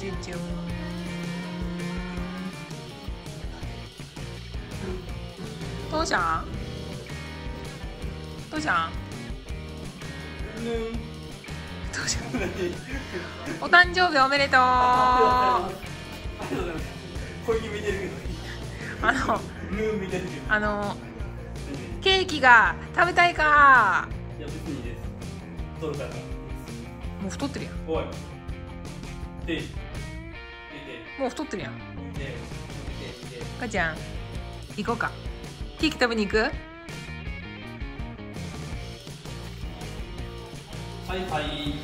チュチュン父ちゃん？父ちゃん？父ちゃん。お誕生日おめでとう。あのあのケーキが食べたいか。もう太ってるやん。おい。で出てもう太ってるやん。で出て出て母ちゃん行こうか。ケーキ食べに行く？はいはい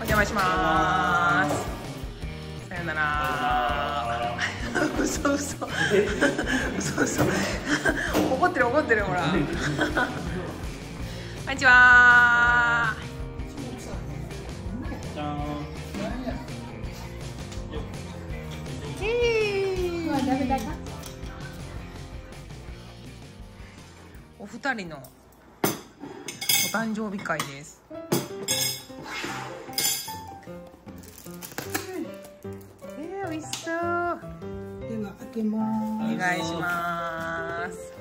お邪魔します。さよなら。嘘 嘘。嘘嘘。怒ってる怒ってるほら。こんにちはお二人のお誕生日会ですえー、美味しそうでは開けまおす。願いします。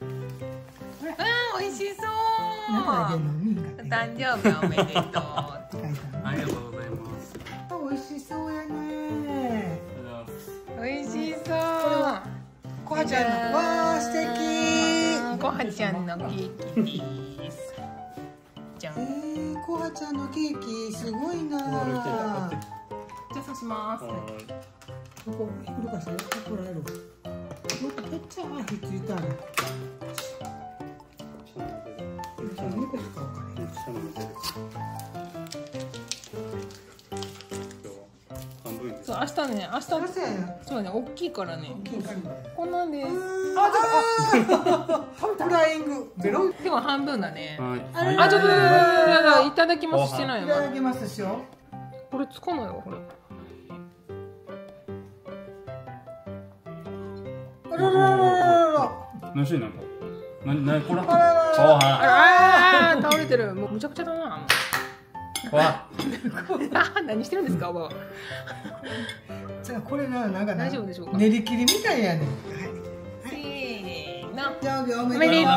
うん、美味しそう。おか誕生日おめでとう。ありがとうございますあ美味しそうやね。美味しそう。こはちゃんの。わあ素敵。こはちゃんのケーキです。じゃん。えー、こはちゃんのケーキすごいな。じゃあ刺します。はここひっくり返してこれやろう。もっとぺっちゃーひっついたそう、明日ね、明日。そうね、大きいからね。こんなんです。あ、ちょっと、あ、フライング。ベロン。でも半分だね。はいあ、ちょっと、いいただきますしてないよ。いただきますしよ。これつかないよ、これ。あらららららら。何してんなんか何何これ？あらららら。おはああ、倒れてる。もうむちゃくちゃだな。わあ 何してるんですか、おばあ。じゃあこれななんかな大丈夫でしょうか？練り切りみたいやねん。せーの。おおめでとう。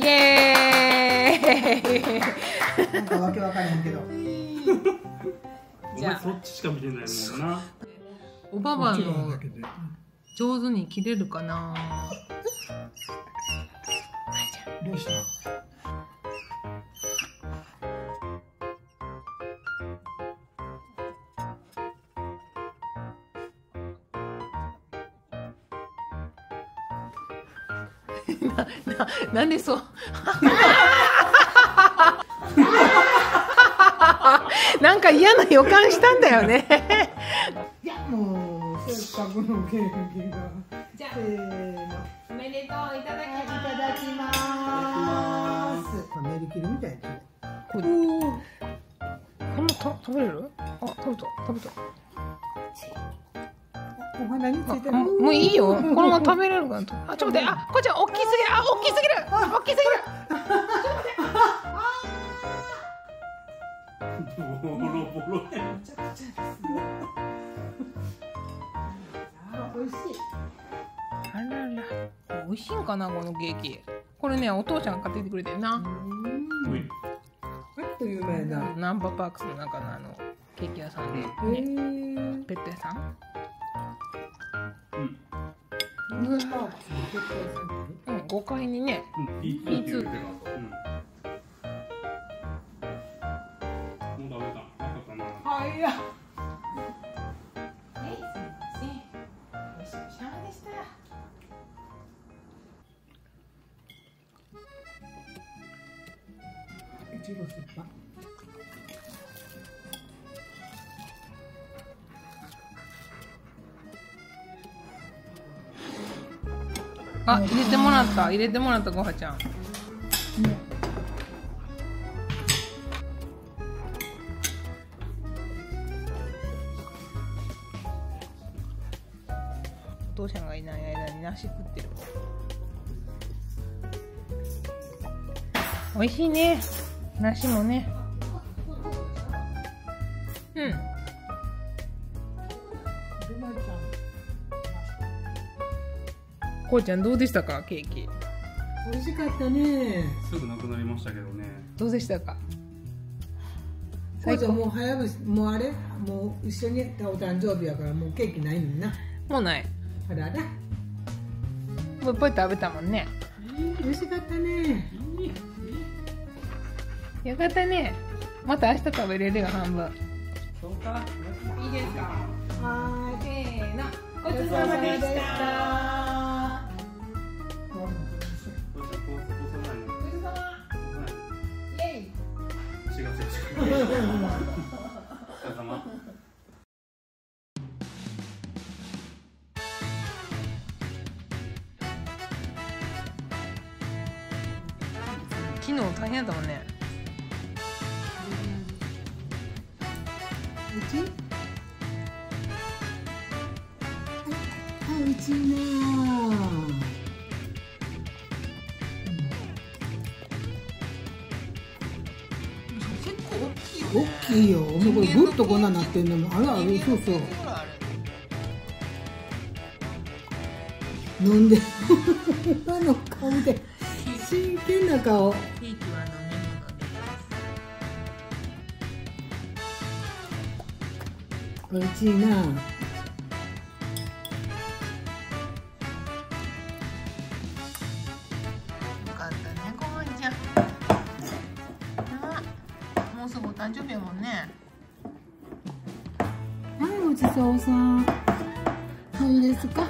イエーイ。なんかわけわからへんけど。じゃあそっちしか見てないもんなおばばの。上手に切れるかな。どうした？な、ななんでそう。なんか嫌な予感したんだよね。いやもうせっかくのケーキが。じゃせーの。おめでとういただいただきます。まあ練り切りみたいな。これおお。こんなた食べれる？あ、食べた食べた。お花についてる。もういいよ。このまま食べれるかなと。あ、ちょっと待って。あ、こっちゃん大きすぎる。あ、大きすぎる。大きすボ美味しいんかなこのケーキ。これね、お父ちゃんが買ってきてくれてんな。うん。という間やな。ナンバーパークスの中のあのケーキ屋さんで、へね、ーペット屋さん？うんナンバーパークスの結婚されてるうん、5階にね。うんピーツってちごすっぱ。あ、入れてもらった。入れてもらったごはちゃん。お父さんがいない間に梨食ってる。美味しいね。梨もね。うん。こうちゃんどうでしたかケーキ。美味しかったね。すぐなくなりましたけどね。どうでしたか？こうちゃんもう早くもうあれ？もう一緒にやったお誕生日やからもうケーキないのにな。もうない。あらあら。もういっぱい食べたもんね。美味しかったねよかったねまた明日食べれるよ半分。そうか。いいですか？はせーの。ごちそうさまでした。どう違う違う違うお疲れ様昨日大変だったもんねあうちな結構大きいよね大きいよもうこれぐっとこん。ななってん。のもあるあるそうそう飲ん。で今の顔で真剣な顔ケーキは飲み物ですおいしいなね。はいごちそうさん。どうですか？